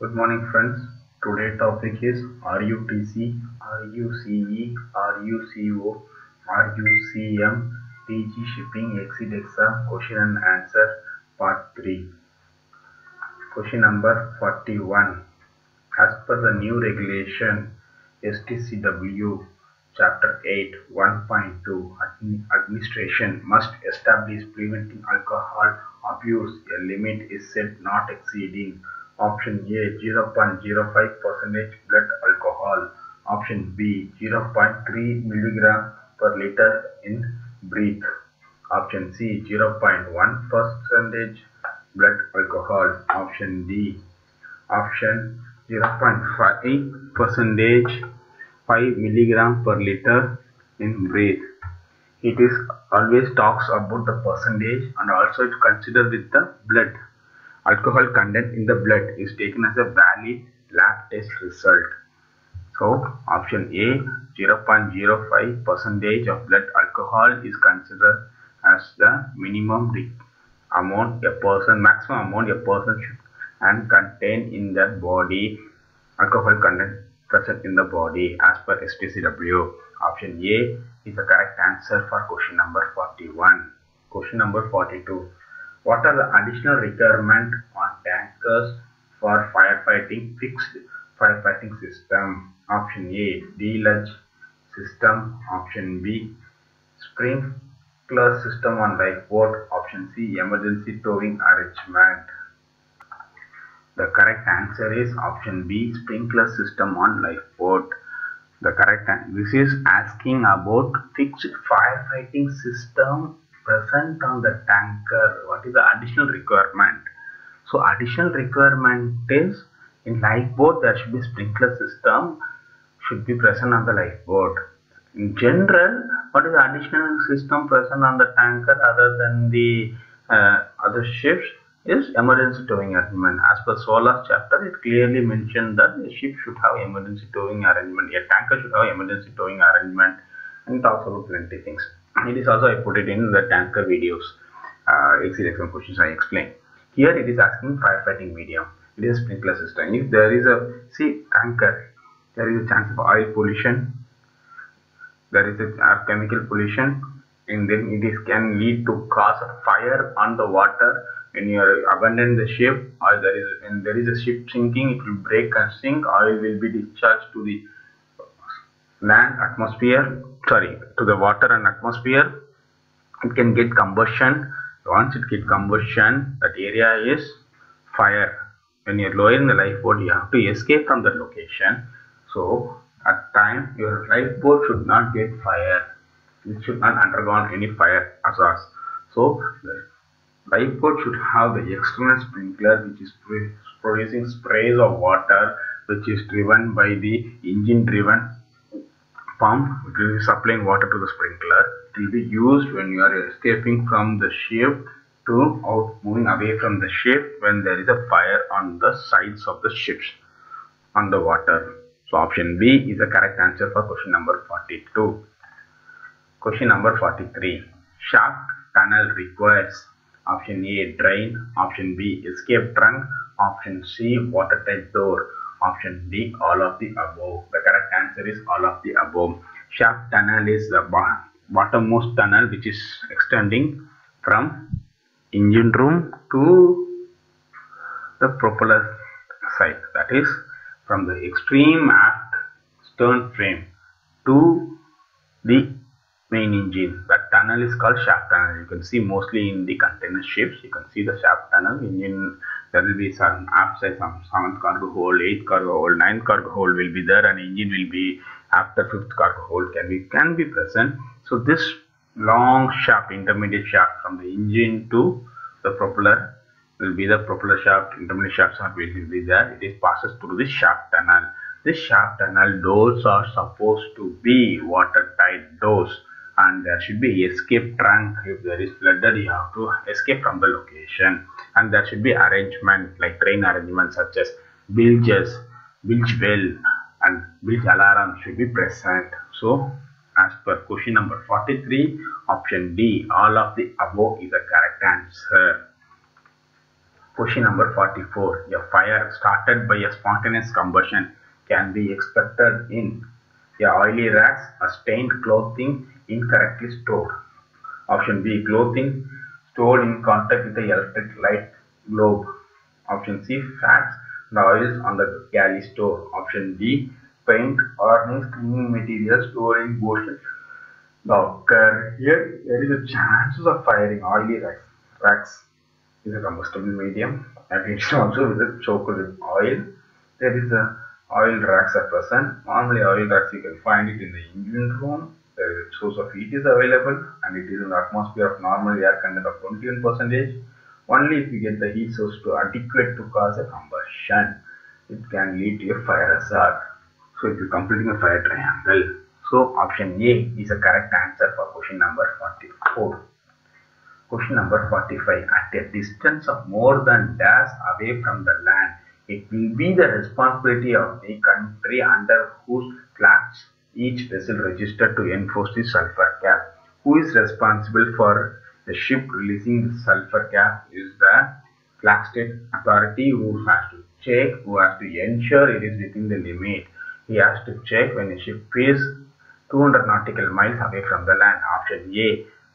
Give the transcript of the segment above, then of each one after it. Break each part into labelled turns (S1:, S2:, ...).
S1: Good morning friends. Today topic is RUTC, RUCE, RUCO, RUCM, DG shipping exit exam question and answer part 3. Question number 41. As per the new regulation STCW chapter 8 1.2 admi- administration must establish preventing alcohol abuse a limit is set not exceeding option A 0.05 percentage blood alcohol. Option B 0.3 milligram per liter in breath. Option C 0.1 percentage blood alcohol. Option D option 0.5 percentage 5 milligram per liter in breath. It is always talks about the percentage and also it consider with the blood alcohol content in the blood is taken as a valid lab test result so option a 0.05 percentage of blood alcohol is considered as the minimum amount a person maximum amount a person should and contain in their body alcohol content present in the body as per STCW. Option A is the correct answer for question number 41. Question number 42. What are the additional requirement on tankers for firefighting fixed firefighting system? Option A deluge system. Option B sprinkler system on lifeboat. Option C emergency towing arrangement. The correct answer is option B sprinkler system on lifeboat. The correct this is asking about fixed firefighting system present on the tanker. What is the additional requirement? So additional requirement is in lifeboat there should be sprinkler system should be present on the lifeboat. In general, what is the additional system present on the tanker other than the uh, other ships? is emergency towing arrangement. As per SOLAS chapter, it clearly mentioned that the ship should have emergency towing arrangement. A tanker should have emergency towing arrangement and talks about plenty things. It is also, I put it in the tanker videos, uh, exam questions I explain. Here it is asking firefighting medium. It is sprinkler system. If there is a, see tanker, there is a chance of oil pollution, there is a uh, chemical pollution and then it is can lead to cause fire on the water when you abandon the ship or there is when there is a ship sinking it will break and sink oil will be discharged to the land atmosphere sorry to the water and atmosphere. It can get combustion. Once it get combustion that area is fire. When you're lowering the lifeboat you have to escape from the location. So at time your lifeboat should not get fire. It should not undergone any fire hazards. So the lifeboat should have the external sprinkler which is producing sprays of water which is driven by the engine driven pump which be supplying water to the sprinkler it will be used when you are escaping from the ship to out moving away from the ship when there is a fire on the sides of the ships on the water so option b is the correct answer for question number 42 question number 43 shaft tunnel requires option a drain. Option b escape trunk. Option c watertight door. Option d all of the above. The answer is all of the above shaft tunnel is the bo- bottommost tunnel which is extending from engine room to the propeller side that is from the extreme aft stern frame to the main engine. That tunnel is called shaft tunnel. You can see mostly in the container ships. You can see the shaft tunnel. Engine there will be some aft side, some seventh cargo hold, eighth cargo hold, ninth cargo hold will be there, and engine will be after fifth cargo hold can be can be present. So this long shaft, intermediate shaft from the engine to the propeller will be the propeller shaft, intermediate shaft shaft will be there. It is passes through the shaft tunnel. This shaft tunnel doors are supposed to be watertight doors and there should be escape trunk if there is flooded you have to escape from the location and there should be arrangement like train arrangement such as bilges, bilge well and bilge alarm should be present. So as per question number 43 option D all of the above is the correct answer. Question number 44. A fire started by a spontaneous combustion can be expected in a oily racks, a stained clothing incorrectly stored. Option B. Clothing stored in contact with the electric light globe. Option C. Fats and oils on the galley store. Option D. Paint, varnish, cleaning materials stored in motion Now, Here there is a chances of firing oily racks. Racks is a combustible medium and it is also with a choked with oil. There is a oil racks are present. Normally oil racks you can find it in the engine room. A source of heat is available and it is in the atmosphere of normal air content of 21 percentage. Only if you get the heat source to adequate to cause a combustion, it can lead to a fire hazard. So it is completing a fire triangle. So option A is the correct answer for question number 44. Question number 45. At a distance of more than dash away from the land, it will be the responsibility of the country under whose flags each vessel registered to enforce the sulfur cap. Who is responsible for the ship releasing the sulfur cap is the flag state authority who has to check, who has to ensure it is within the limit. He has to check when a ship is 200 nautical miles away from the land. Option A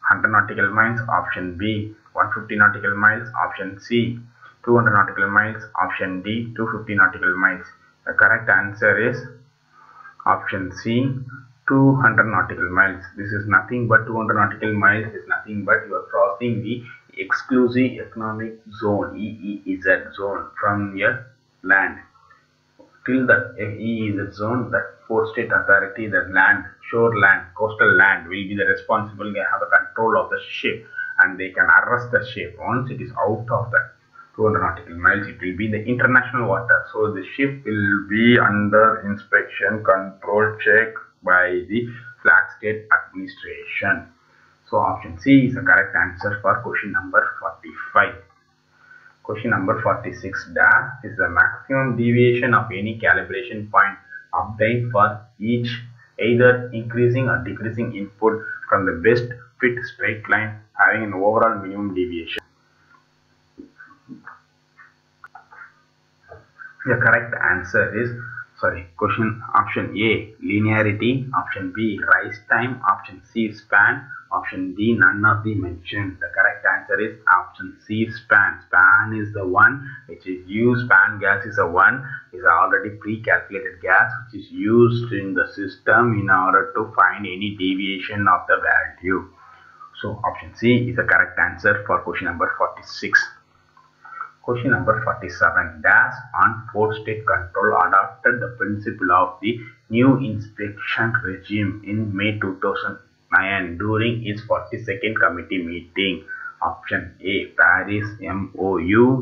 S1: 100 nautical miles. Option B 150 nautical miles. Option C 200 nautical miles. Option D 250 nautical miles. The correct answer is option C 200 nautical miles. This is nothing but 200 nautical miles is nothing but you are crossing the exclusive economic zone EEZ zone from your land till the EEZ zone that port state authority the land shore land coastal land will be the responsible they have the control of the ship and they can arrest the ship once it is out of the 200 nautical miles it will be the international water. So the ship will be under inspection control check by the flag state administration. So option c is the correct answer for question number 45 question number 46 dash is the maximum deviation of any calibration point obtained for each either increasing or decreasing input from the best fit straight line having an overall minimum deviation. The correct answer is sorry question option A linearity. Option B rise time. Option C span. Option D none of the mentioned. The correct answer is option C span. Span is the one which is used. Span gas is a one. Is already pre-calculated gas which is used in the system in order to find any deviation of the value. So option C is the correct answer for question number 46 Question number 47. DAS on port state control adopted the principle of the new inspection regime in May 2009 during its 42nd committee meeting. Option A. Paris MOU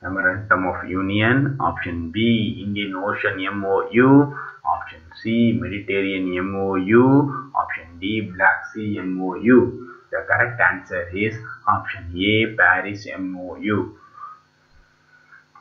S1: Memorandum of Union. Option B. Indian Ocean MOU. Option C. Mediterranean MOU. Option D. Black Sea MOU. The correct answer is option A. Paris MOU.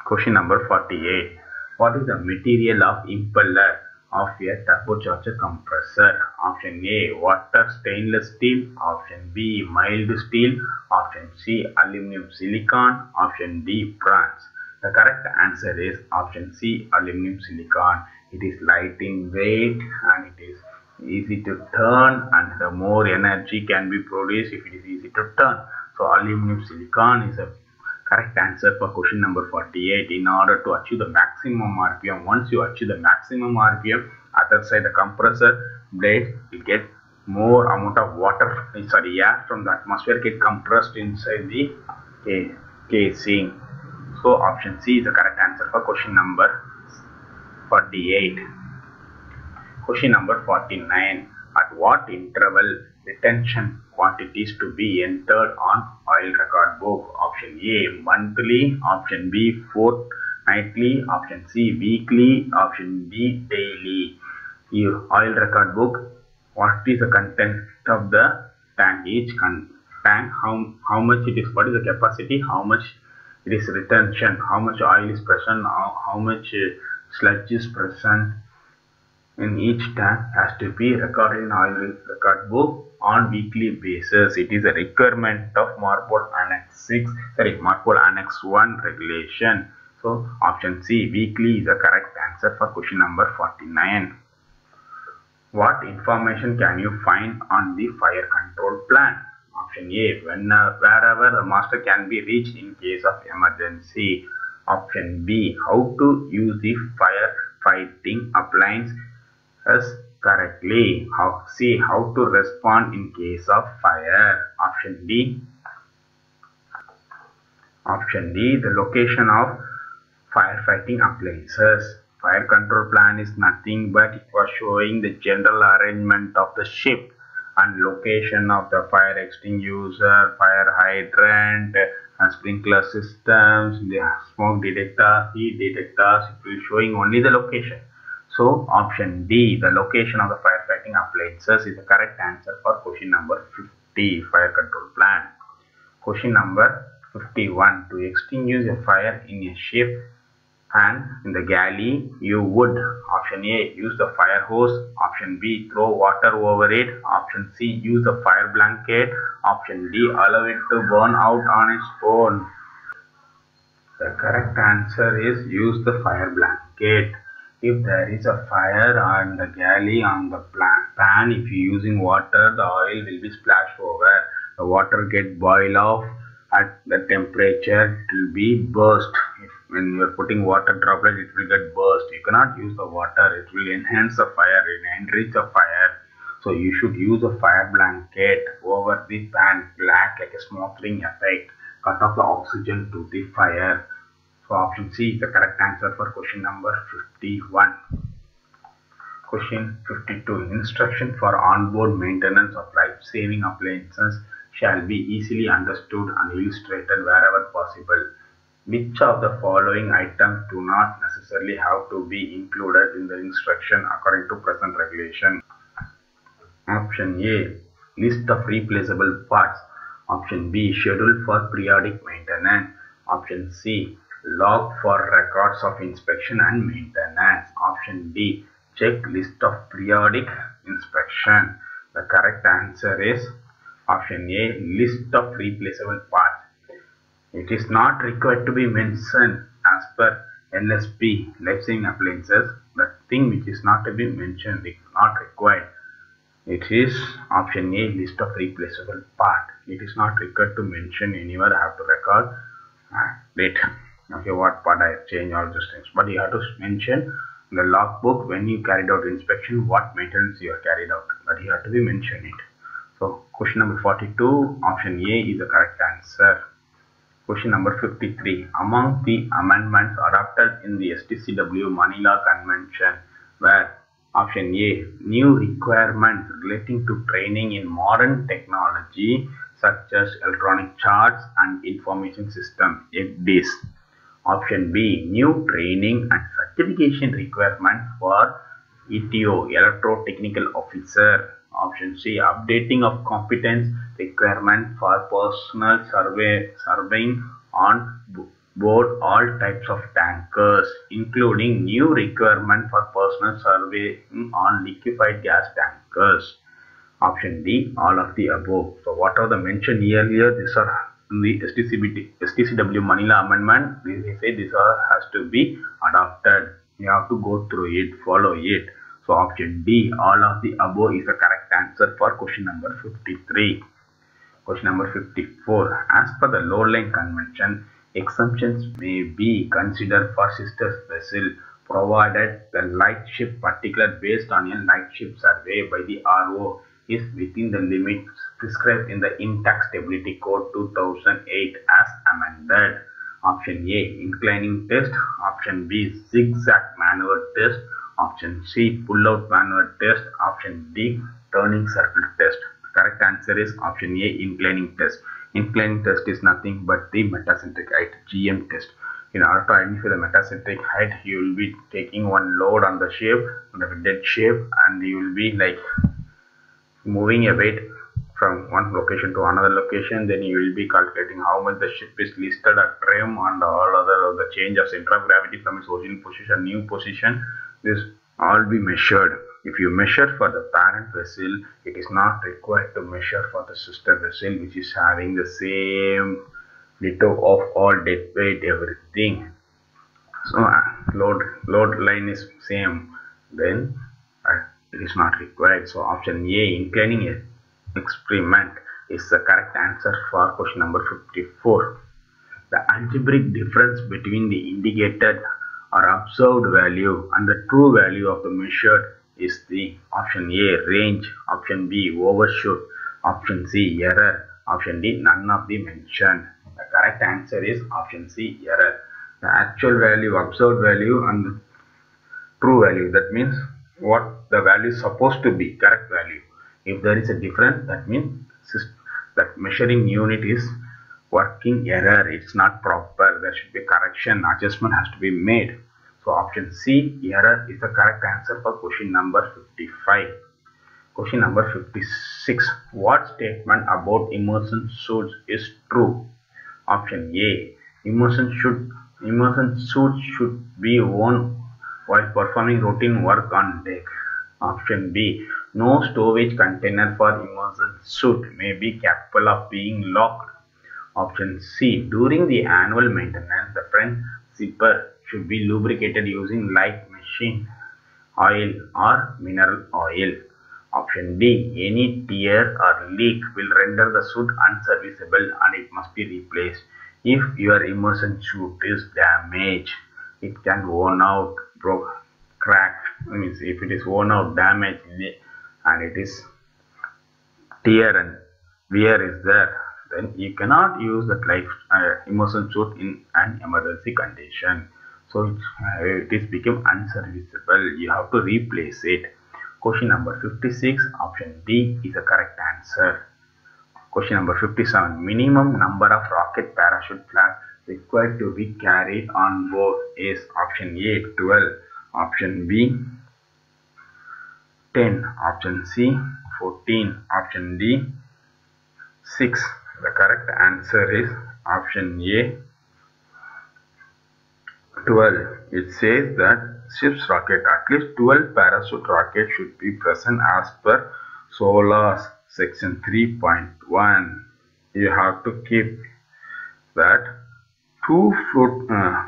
S1: Question number 48. What is the material of impeller of a turbocharger compressor? Option A. Water stainless steel. Option B. Mild steel. Option C. Aluminum silicon. Option D. Bronze. The correct answer is option C. Aluminum silicon. It is light in weight and it is easy to turn and the more energy can be produced if it is easy to turn. So aluminum silicon is a correct answer for question number 48 in order to achieve the maximum rpm once you achieve the maximum rpm other side the compressor blade will get more amount of water eh, sorry air from the atmosphere get compressed inside the casing. So option c is the correct answer for question number 48 question number 49 at what interval retention quantities to be entered on oil record book. Option A monthly, option B fortnightly, option C weekly, option D daily. Your oil record book, what is the content of the tank? Each tank, how, how much it is, what is the capacity, how much it is retention, how much oil is present, how, how much uh, sludge is present in each tank has to be recorded in oil record book on weekly basis. It is a requirement of MARPOL Annex 6, sorry, MARPOL Annex 1 regulation. So option C, weekly is the correct answer for question number 49. What information can you find on the fire control plan? Option A, when, uh, wherever the master can be reached in case of emergency. Option B, how to use the firefighting appliance as correctly. How, C, how to respond in case of fire. Option D. Option D, the location of firefighting appliances. Fire control plan is nothing but it was showing the general arrangement of the ship and location of the fire extinguisher, fire hydrant, and sprinkler systems, the smoke detector, heat detectors, it will showing only the location. So option D, the location of the firefighting appliances is the correct answer for question number 50, fire control plan. Question number 51, to extinguish a fire in a ship and in the galley you would option A use the fire hose. Option B throw water over it. Option C use the fire blanket. Option D allow it to burn out on its own. The correct answer is use the fire blanket if there is a fire on the galley on the pan if you're using water the oil will be splashed over. The water get boil off at the temperature it will be burst. If when you are putting water droplet it will get burst. You cannot use the water. It will enhance the fire it enrich the fire. So you should use a fire blanket over the pan. Black like a smothering effect. Cut off the oxygen to the fire so option c is the correct answer for question number 51 question 52 instruction for onboard maintenance of life-saving appliances shall be easily understood and illustrated wherever possible which of the following items do not necessarily have to be included in the instruction according to present regulation? Option A. List of replaceable parts. Option B. Schedule for periodic maintenance. Option C. Log for records of inspection and maintenance. Option D. Checklist of periodic inspection. The correct answer is option A. List of replaceable parts. It is not required to be mentioned as per LSP, life-saving appliances. The thing which is not to be mentioned is not required. It is option A, list of replaceable part. It is not required to mention anywhere. I have to record uh. Okay, what part I change all those things. But you have to mention the logbook when you carried out inspection, what maintenance you have carried out. But you have to be mention it. So, question number 42, option A is the correct answer. Question number 53. Among the amendments adopted in the STCW Manila Convention where option A. New requirements relating to training in modern technology such as electronic charts and information system ECDIS. Option B. New training and certification requirements for ETO, Electro-Technical Officer. Option C. Updating of competence requirement for personal survey, surveying on board all types of tankers, including new requirement for personal surveying on liquefied gas tankers. Option D. All of the above. So, what are the mentioned earlier? These are the STCB, STCW Manila Amendment. They say this has to be adopted. You have to go through it, follow it. So option D, all of the above is the correct answer for question number 53. Question number 54. As per the Load Line Convention, exemptions may be considered for sister vessel provided the lightship particular based on a lightship survey by the RO is within the limits prescribed in the Intact Stability Code 2008 as amended. Option A, inclining test. Option B, zigzag maneuver test. Option C, pull-out maneuver test. Option D, turning circle test. Correct answer is option A, inclining test. Inclining test is nothing but the metacentric height, GM test. In order to identify the metacentric height, you will be taking one load on the shape, on the dead shape, and you will be like moving a weight from one location to another location then you will be calculating how much the ship is listed at trim and all other the change of center of gravity from its original position new position. This all be measured. If you measure for the parent vessel, it is not required to measure for the sister vessel which is having the same ditto of all dead weight everything. So load load line is same. Then it is not required. So option A inclining experiment is the correct answer for question number 54. The algebraic difference between the indicated or observed value and the true value of the measured is the option A range, option B overshoot, option C error, option D none of the mentioned. The correct answer is option C error. The actual value, observed value and true value that means what the value is supposed to be correct value. If there is a difference that means that measuring unit is working error. It's not proper. There should be correction. Adjustment has to be made. So option C error is the correct answer for question number 55 question number 56 what statement about immersion suits is true? Option A immersion should immersion suits should be worn while performing routine work on deck option B no storage container for immersion suit may be capable of being locked. Option C. During the annual maintenance, the front zipper should be lubricated using light machine oil or mineral oil. Option D. Any tear or leak will render the suit unserviceable and it must be replaced. If your immersion suit is damaged, it can worn out, broke, cracked. I mean, if it is worn out, damaged, and it is tear and wear is there then you cannot use that life uh, immersion suit in an emergency condition. So it, uh, it is become unserviceable. You have to replace it. Question number 56 option d is the correct answer. Question number 57 minimum number of rocket parachute flags required to be carried on board is option a 12 option b 10 option C 14 option D 6 the correct answer is option A 12 it says that ship's rocket at least 12 parachute rockets should be present as per SOLAS section 3.1 you have to keep that two float uh,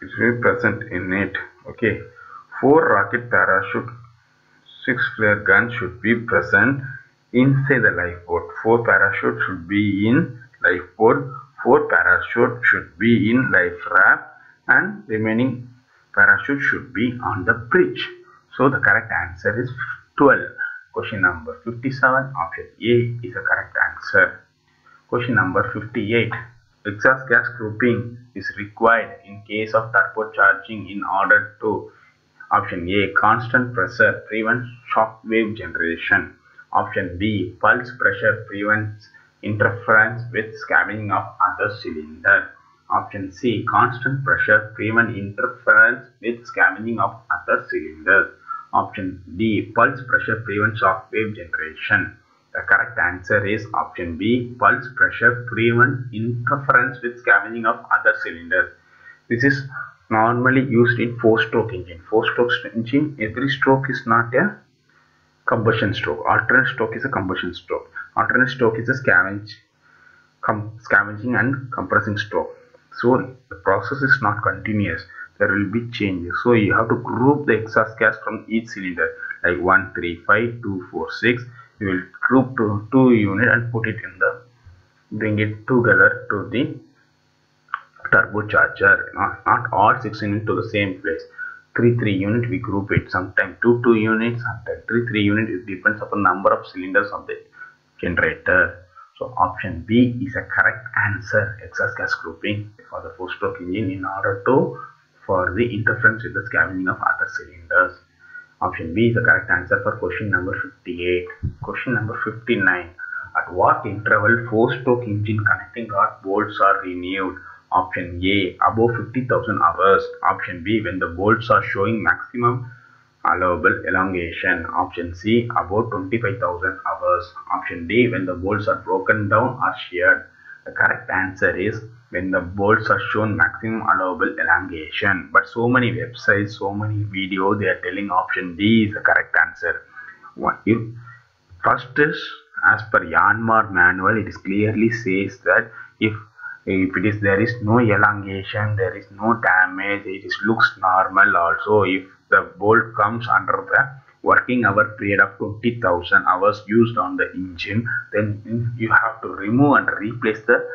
S1: be present in it. Okay. Four rocket parachute six flare guns should be present inside the lifeboat. Four parachute should be in lifeboat. Four parachute should be in life raft and remaining parachute should be on the bridge. So the correct answer is 12. Question number 57 option A is the correct answer. Question number 58. Exhaust gas grouping is required in case of turbocharging in order to Option A. Constant pressure prevents shock wave generation. Option B. Pulse pressure prevents interference with scavenging of other cylinder. Option C. Constant pressure prevents interference with scavenging of other cylinders. Option D. Pulse pressure prevents shock wave generation. The correct answer is option B. Pulse pressure prevents interference with scavenging of other cylinders. This is normally used in four-stroke engine. Four-stroke engine, every stroke is not a combustion stroke. Alternate stroke is a combustion stroke. Alternate stroke is a scavenge, scavenging and compressing stroke. So the process is not continuous. There will be changes. So you have to group the exhaust gas from each cylinder like 1, 3, 5, 2, 4, 6. You will group to two unit and put it in the bring it together to the turbocharger not, not all six units to the same place. 3 3 unit we group it. Sometimes 2 2 units sometimes 3 3 unit it depends upon number of cylinders of the generator. So option b is a correct answer. Exhaust gas grouping for the four stroke engine in order to for the interference with the scavenging of other cylinders. Option b is the correct answer for question number 58 question number 59 at what interval four stroke engine connecting rod bolts are renewed Option A above 50,000 hours. Option B when the bolts are showing maximum allowable elongation. Option C about 25,000 hours. Option D when the bolts are broken down or sheared. The correct answer is when the bolts are shown maximum allowable elongation. But so many websites, so many videos, they are telling option D is the correct answer. What if first is as per Yanmar manual, it is clearly says that if if it is there is no elongation, there is no damage, it is looks normal also. If the bolt comes under the working hour period of 20,000 hours used on the engine, then you have to remove and replace the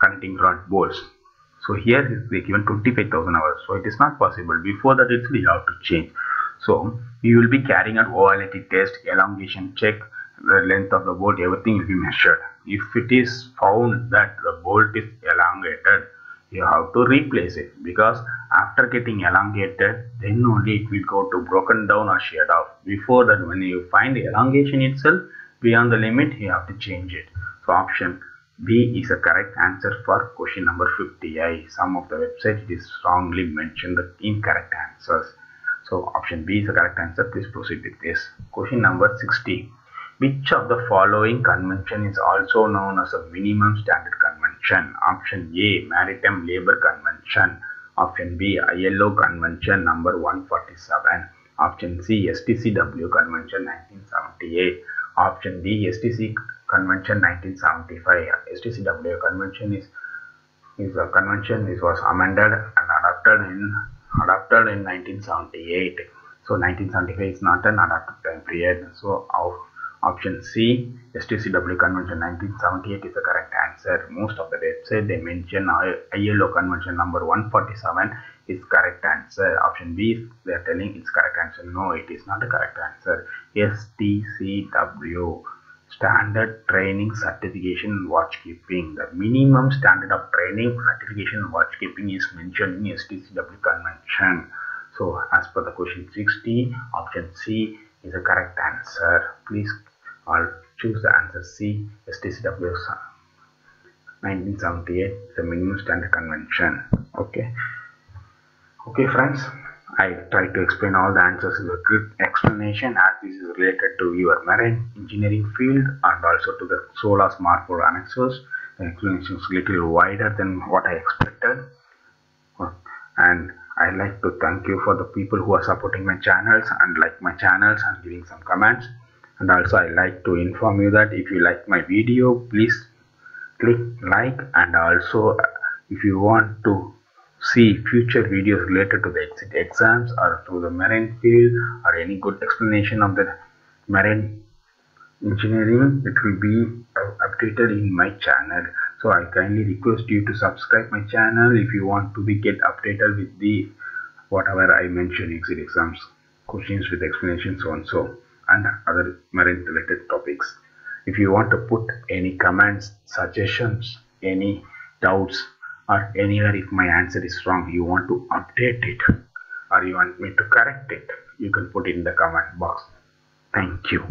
S1: connecting rod bolts. So here they given 25,000 hours. So it is not possible. Before that, it's we have to change. So you will be carrying an ovality test, elongation check, the length of the bolt, everything will be measured. If it is found that the bolt is elongated, you have to replace it because after getting elongated, then only it will go to broken down or sheared off. Before that, when you find elongation itself beyond the limit, you have to change it. So option B is a correct answer for question number 50i. Some of the website it is strongly mentioned the incorrect answers. So option B is the correct answer. Please proceed with this. Question number 60. Which of the following convention is also known as a minimum standard convention? Option A Maritime Labour Convention. Option B ILO Convention number 147. Option C STCW Convention 1978. Option D STC Convention 1975. STCW Convention is is a convention. This was amended and adopted in adopted in 1978. So 1975 is not an adopted time period. So our Option C, STCW Convention 1978 is the correct answer. Most of the website they mention ILO Convention number 147 is correct answer. Option B, they are telling it's correct answer. No, it is not the correct answer. STCW Standard Training Certification Watchkeeping. The minimum standard of training certification watchkeeping is mentioned in STCW Convention. So as per the question 60, option C is the correct answer. Please I'll choose the answer C. STCW 1978 the minimum standard convention. Okay. Okay, friends. I tried to explain all the answers in a good explanation as this is related to your marine engineering field and also to the SOLAS MARPOL annexes. The explanation is little wider than what I expected. And I'd like to thank you for the people who are supporting my channels and like my channels and giving some comments and also I like to inform you that if you like my video please click like. And also uh, if you want to see future videos related to the exit exams or to the marine field or any good explanation of the marine engineering it will be uh, updated in my channel. So i kindly request you to subscribe my channel if you want to be get updated with the whatever i mentioned exit exams questions with explanations so and so and other marine related topics. If you want to put any comments, suggestions, any doubts or anywhere if my answer is wrong, you want to update it or you want me to correct it, you can put it in the comment box. Thank you.